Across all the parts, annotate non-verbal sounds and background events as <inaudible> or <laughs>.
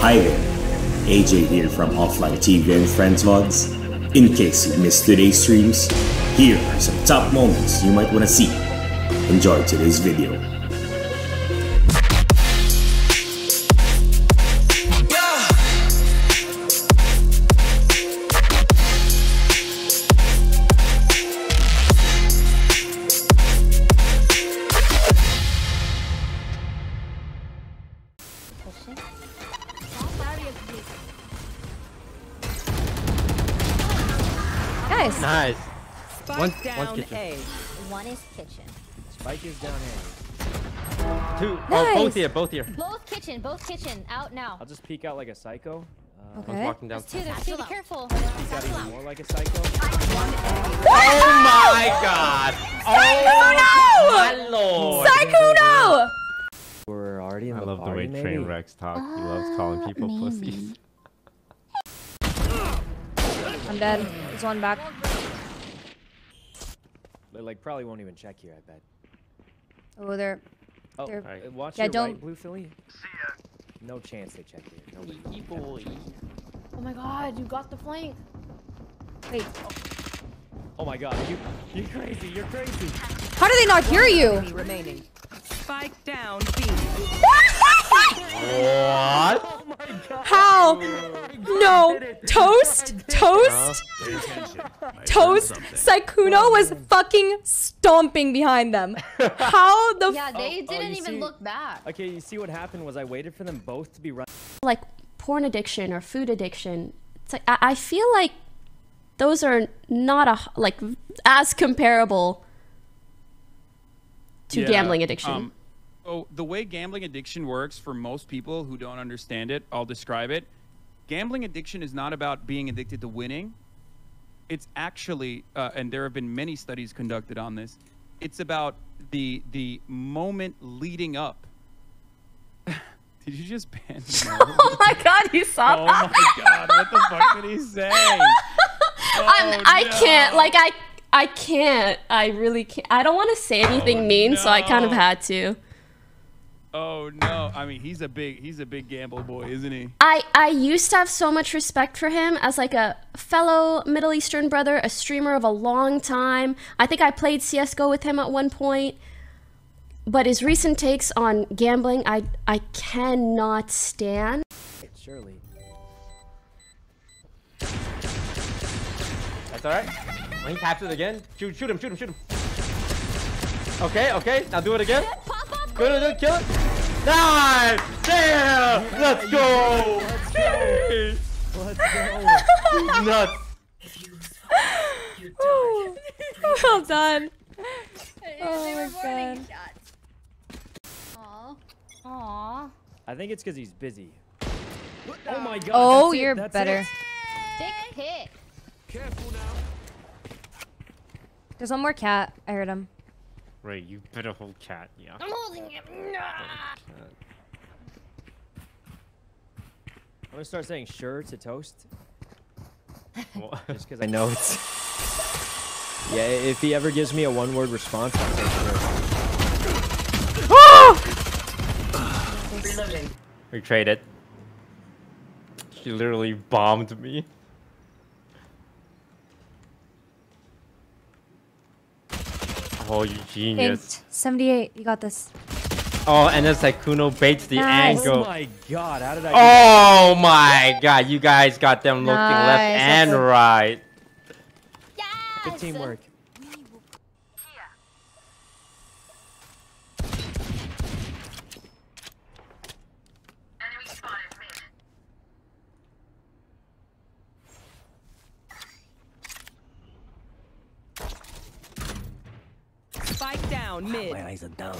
Hi there, AJ here from Offline TV and Friends VODs. In case you missed today's streams, here are some top moments you might want to see. Enjoy today's video. Nice. Nice. Spike One- down one's kitchen. A. One is kitchen. Spike is down Two. Oh, both here, both here. Both kitchen, both kitchen. Out now. I'll just peek out like a psycho. Uh, Okay. One's walking down. There's two, there's two. Be careful. Got even more like a psycho. Oh my god. Oh my lord. Sykkuno! We're already in I the love the way maybe? Train Rex talk. He loves calling people maybe. pussies. I'm dead. There's one back. They like probably won't even check here. I bet. Oh, they're. Oh, They're- uh, watch Yeah, your don't- right, Blufille. No chance they check here. Nobody. boy. Oh my god, you got the flank. Wait. Oh my god, you you're crazy. You're crazy. How do they not hear you? Remaining. Spike down B. What? <laughs> Oh my god. How? No. Toast? Toast? Toast? Sykkuno was fucking stomping behind them. How <laughs> the Yeah, they Oh, oh, didn't you even see- look back. Okay, you see what happened was I waited for them both to be right. like porn addiction or food addiction it's like i, I feel like those are not a like as comparable to Yeah, gambling addiction Um, oh, the way gambling addiction works for most people who don't understand it, I'll describe it. Gambling addiction is not about being addicted to winning. It's actually, uh, and there have been many studies conducted on this. It's about the the moment leading up. <laughs> Did you just ban? <laughs> oh my god you saw oh that Oh my god! What the fuck did he say? <laughs> I'm, Oh, i can't like i i can't i really can't i don't want to say anything mean so i kind of had to Oh no! I mean, he's a big he's a big gamble boy, isn't he? I, I used to have so much respect for him as like a fellow Middle Eastern brother, a streamer of a long time. I think I played CS:GO with him at one point. But his recent takes on gambling, I I cannot stand. Surely. That's alright. When he taps it again, shoot, shoot him, shoot him, shoot him. Okay, okay. Now do it again. Go to do kill it. Nice! Damn! Let's go! Let's go. Nuts! <laughs> well done. Oh my god. Aw. Aw. I think it's because he's busy. Oh my god. Oh, that's you're that's better. it. Dick pic. There's one more cat. I heard him. Rae, you pitiful cat. Yeah. I'm holding it. I'm gonna start saying sure to toast. What? <laughs> Just because I <laughs> know it's. yeah, if he ever gives me a one word response, I'll say sure. Ah! We traded. She literally bombed me. Oh, you genius. Inked. 78. You got this. Oh, and then Sykkuno baits the Nice. Oh my god, how did I. do that? Oh my god, you guys got them looking left and right. Yes. Good teamwork. Down mid. My eyes are down.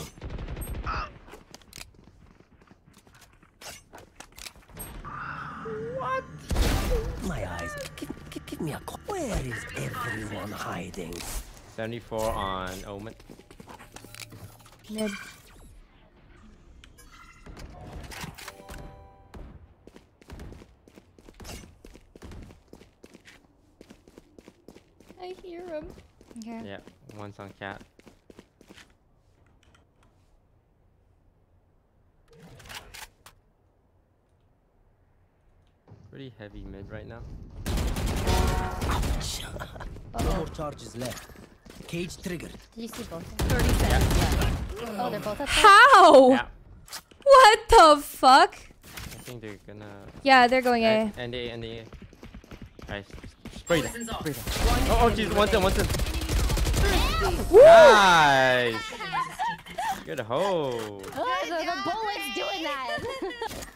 What? My eyes. Give, give, give me a call. Where is everyone hiding? 74 on Omen. Mid. I hear him. Okay. Yeah, one's on cat. Pretty heavy mid right now. No more charges left. Cage triggered. Did you see both? 30 seconds left. Oh, they're both up there. How? Yeah. What the fuck? I think they're gonna. Yeah, they're going A. And, and they and they. Alright, spray that. Spray that. Oh, oh, jeez, one in, one in. Nice. Good hold. Oh, the, the bullet's doing that. <laughs>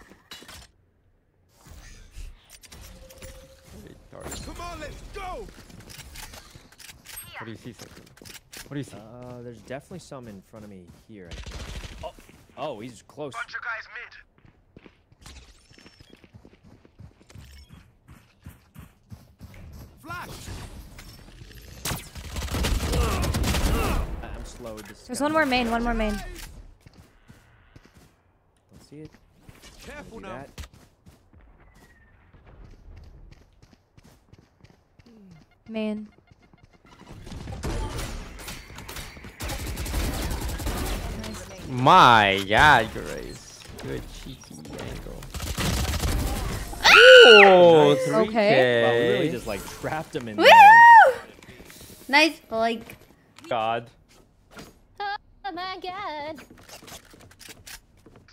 Come on, let's go. What do you see, something? What do you see? Uh, there's definitely some in front of me here. I think. Oh, oh, he's close. Bunch of guys mid. Flash. I- I'm slowed. This There's gonna one more main, one more main. Don't see it. Careful now. that. Main. My God, Grace. Good cheeky angle. Ooh, Nice. 3K. Wow, we really just like trapped him in Woo! there. Nice, like. God. Oh my god.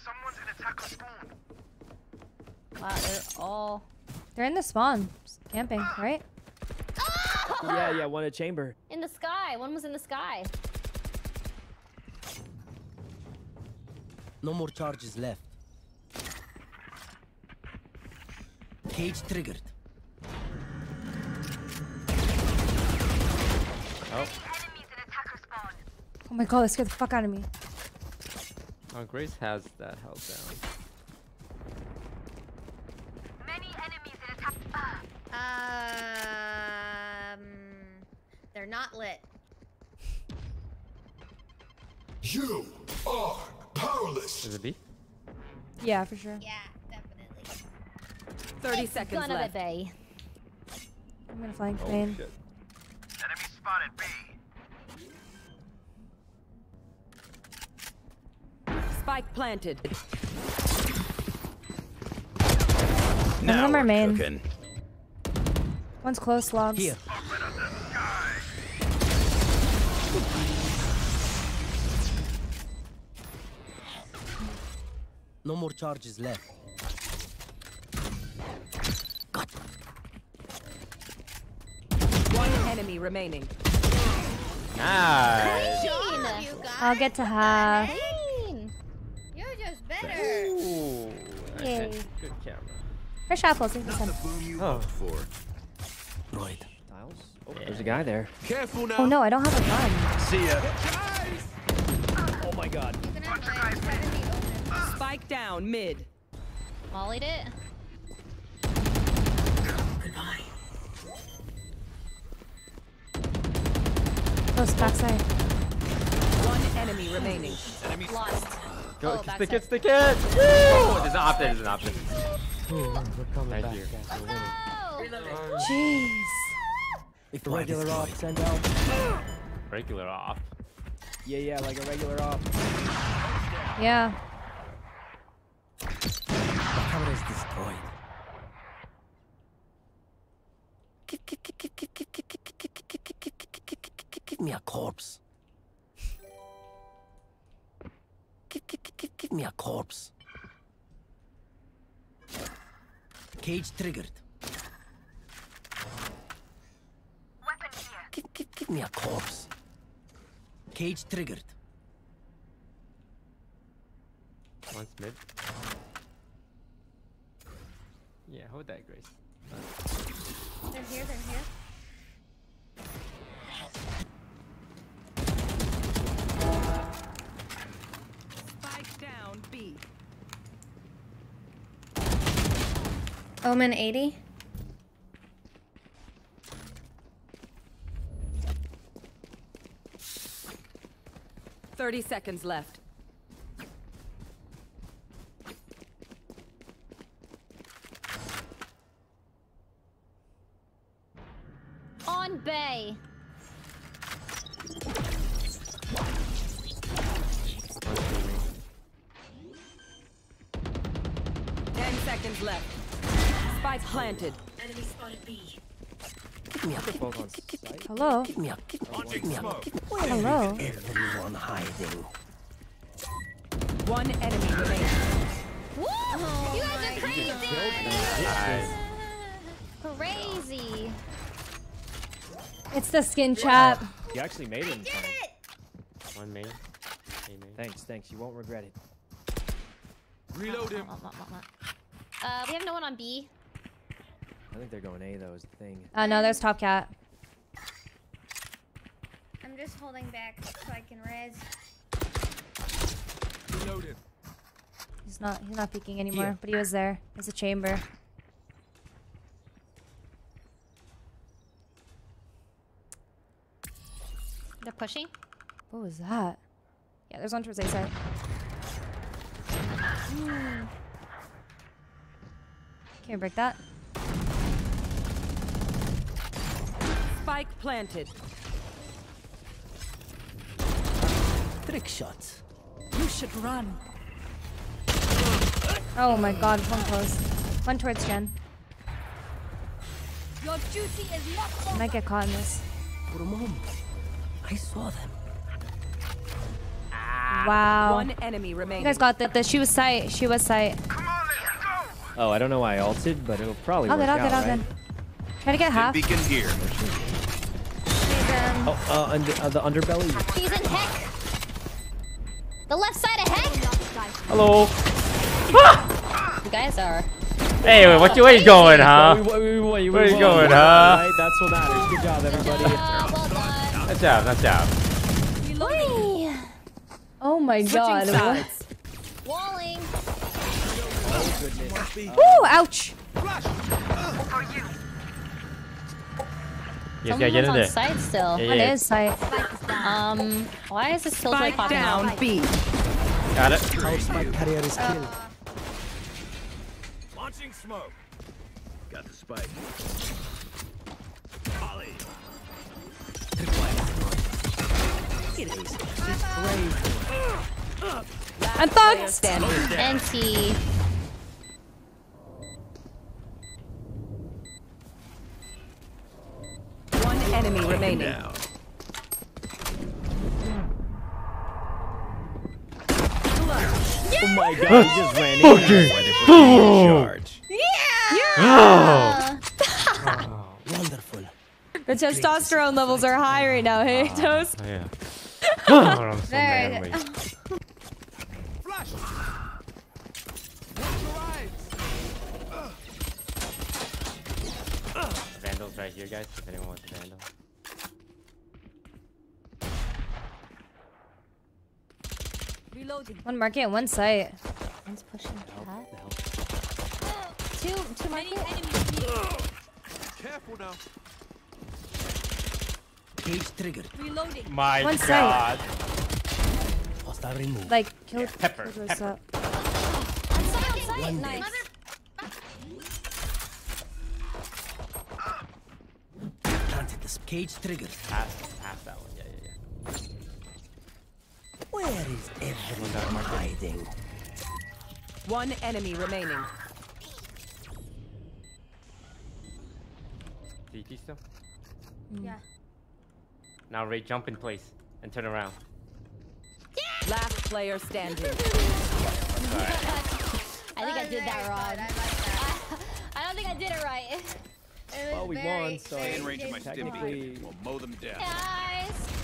Someone's in attack on spawn. Wow, they're all. They're in the spawn. Camping, right? Yeah, yeah, one a chamber. In the sky. One was in the sky. No more charges left. Cage triggered. Oh, Oh my god, that scared the fuck out of me. oh, Grace has that held down. They're not lit. You are powerless. Is it B? Yeah, for sure. Yeah, definitely. 30 It's seconds gonna left. be. I'm gonna flank Oh main. shit. Enemy spotted B. Spike planted. One of them are main. One's close, logs. Here. No more charges left. One enemy remaining. Nice. Gene! I'll get to half. Gene! You're just better. Ooh. Yay. nice. Good camera. Fresh apples, take this Not the one. Oh. for. Right. Tiles. Oh, there's a guy there. Careful oh, now. Oh no, I don't have a gun. See ya. Oh my god. Spike down mid. Mollied it. Close backside. One enemy remaining. Enemy Lost. Go, Oh, stick backside. it, stick it. Woo! There's an option, there's an option. Thank you. Oh! Jeez. If The regular destroy- op, send out. Uh, regular off. Yeah, yeah, like a regular op. Yeah. Give, give, give, give me a corpse. Give, me a corpse. Cage triggered. Give, give, give me a corpse. Cage triggered. One's mid. Yeah, hold that, Grace. They're here, they're here. Spike down B. Omen 80. Thirty seconds left. Hello? Give me a give me, give me a Where Hello? everyone hiding? One enemy remaining. Woo! You guys are crazy! Crazy! It's the skin chap. You actually made it in time. One main. Main, main. Thanks, thanks. You won't regret it. Reload him. Uh, we have no one on B. I think they're going A though. Is the thing. Uh, no, there's top cat. I'm just holding back so I can res. Reload him. He's not. He's not peeking anymore. But he was there. There's a chamber. They're pushing. What was that? Yeah, there's one towards A side. Hmm. Can we break that? Spike planted. Trick shots. You should run. Oh my god, one close. One towards Jen. Your duty is not I might get caught in this. For a moment, I saw them. Wow. One enemy remaining. You guys got the, the she was sight. She was sight. Oh, I don't know why I ulted, but it'll probably All work good, all out, good, all right? good. Try to get half. Beacon here. Oh, uh, under, uh, the underbelly. He's in heck. The left side ahead. heck. Hello. You guys are. Hey, wait, what you, where you going, huh? Where you going, huh? Right? That's what matters. Good job, everybody. Well done. Nice job, nice job. Oh my god. Switching what? sides. Walling. Oh, Woo! Ouch! You guys get in Someone's there. on side still. Yeah, What yeah. is sight? Um, why is this killjoy Spike popping down out? B. Got it. My carrier is killed. Launching smoke. Got the spike. Ollie. It is. I'm Player thugged! standing. NT. One enemy remaining. Down. Oh my god, he just ran in. Boom! Uh, <laughs> Wonderful. The testosterone levels are high right now, hey, Toast? Yeah. oh, I'm so Very manly. Flash. Vandal's right here, guys. If anyone wants a vandal. Reloading. One market one site. One's pushing cat. Two, two market. Careful now. Cage triggered. Reloading. My One side. god. Hostile removed. Like, kill. Pepper, kill pepper. up. On site, on site. One Nice. Planted the cage triggered. Pass, pass that one. Yeah, yeah, yeah. Where is everyone hiding? One enemy remaining. CT still? Mm. Yeah. Now Rae, jump in place and turn around. Last player standing. <laughs> I think I did that oh, wrong. <laughs> I don't think I did it right. It Well, we very, won, so i in range of my stim Technically- We'll mow them down. Guys.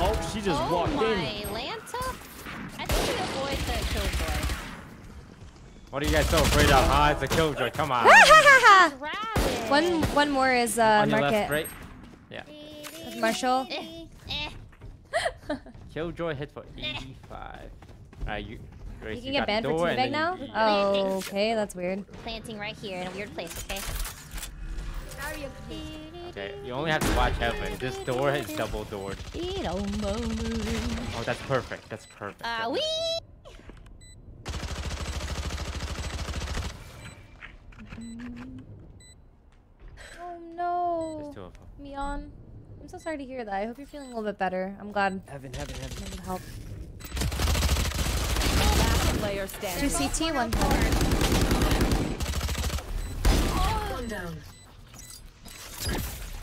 Oh, she just oh walked my in. Lanta. I think we avoid the killjoy. What are you guys so afraid of? Ah, it's a killjoy. Come on. One, one more is uh, On your market. left, right? Yeah. With Marshall. Eh, eh. <laughs> Killjoy hit for 85. Alright, you. Grace, You can got get banned for door, and teabag now? Oh, okay, that's weird. Planting right here in a weird place, okay? Okay, you only have to watch heaven. This door is double doored. Oh, that's perfect. That's perfect. Uh, we. Oh no. There's two of them. Mion. I'm so sorry to hear that. I hope you're feeling a little bit better. I'm glad. Heaven, heaven, heaven. I need help. Last player Two. CT, one corner. down.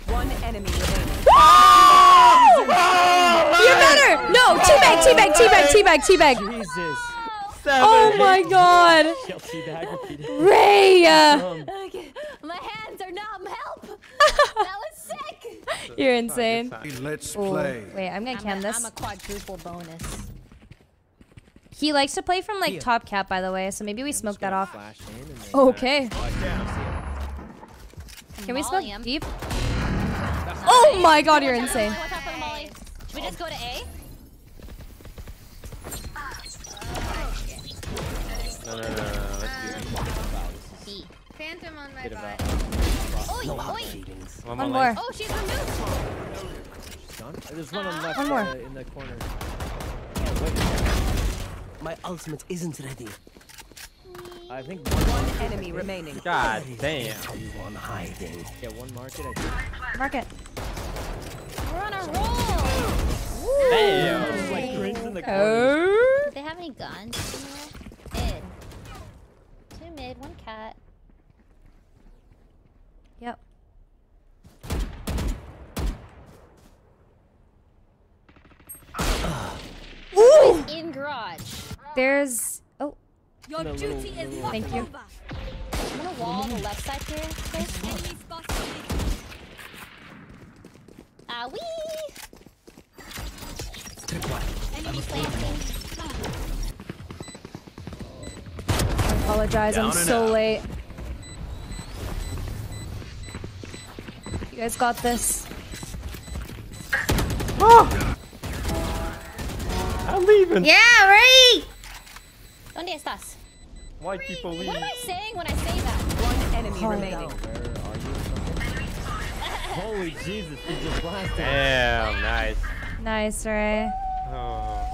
One enemy remaining. Ah! You better! No! Teabag, teabag, teabag, teabag, teabag! Jesus. Oh my god! Kill. Rae! uh, um, My hands are numb. Help! <laughs> that was sick. You're insane. Let's Ooh, play. Wait, I'm gonna I'm cam this. I'm a quadruple bonus. He likes to play from like top cap, by the way, so maybe we smoke that off. Flash in and uh, Okay. Oh, Can we smoke Molly him. deep? Oh my god, you're Watch insane. Out for Molly. Should we just go to A? No, no, no, no, no. Let's do B. Phantom on my Bit of. Oi, No oi. One, One more. more. Oh, she's removed. she's gone. There's one on left One more. Uh, in the corner. My ultimate isn't ready. I think One enemy remaining. God damn. Everyone hiding. yeah, one market. I think. Mark it. We're on a roll. Damn. Like grins in the oh. corner. Oh. Do they have any guns? Mid. Two mid, one cat. Yep. Ooh! In garage. There's. Your The little- the little- thank you. I'm gonna wall on the left side here. Chris. Ah, wee! Enemy planting. I apologize. I'm so out. late. You guys got this. Oh! I'm leaving. Yeah, right! ¿Dónde estás? White people leave. What am I saying when I say that? One enemy remaining. Where are you? Holy Jesus! He just blasted. Damn, nice. Nice, Rae. Oh.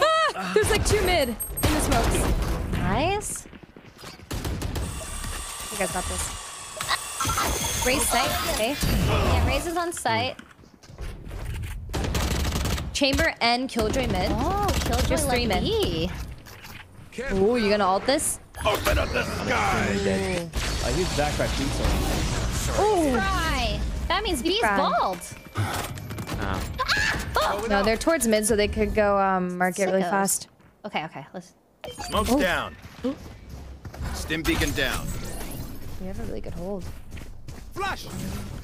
Ah! There's like two mid in the smokes. Nice. You guys got this. Raze site, okay? Yeah, Raze is on site. Chamber and Killjoy mid. Oh, Killjoy Just three mid. me. Ooh, you gonna ult this? Open up the sky. A huge backpack pizza. Ooh. Fry. That means B's Fry. bald. Ah. No, they're towards mid, so they could go um market really fast. Okay, okay, let's. Smoke's Oh. down. Stim beacon down. We have a really good hold. Flash.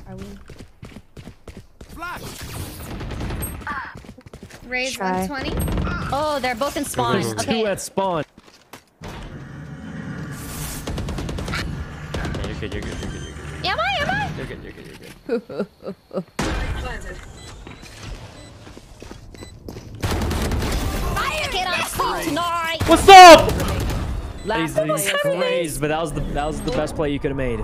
Are we? Flash. Raise Try. 120. Oh, they're both in spawn. There's Okay. two at spawn. Yeah, You're good, you're good, you're good, you're good. Am I? Am I? You're good, you're good, you're good. I cannot sleep tonight. What's up? He's, he's crazed, but that was the that was the best play you could have made.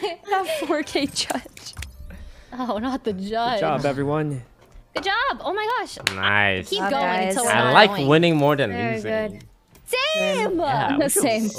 The <laughs> heck? That 4K judge. Oh, not the judge. Good job, everyone. Good job. Oh my gosh. Nice. Keep Job, going guys. until we're I like annoying. winning more than Very losing. good. Same. Yeah, we should- Same.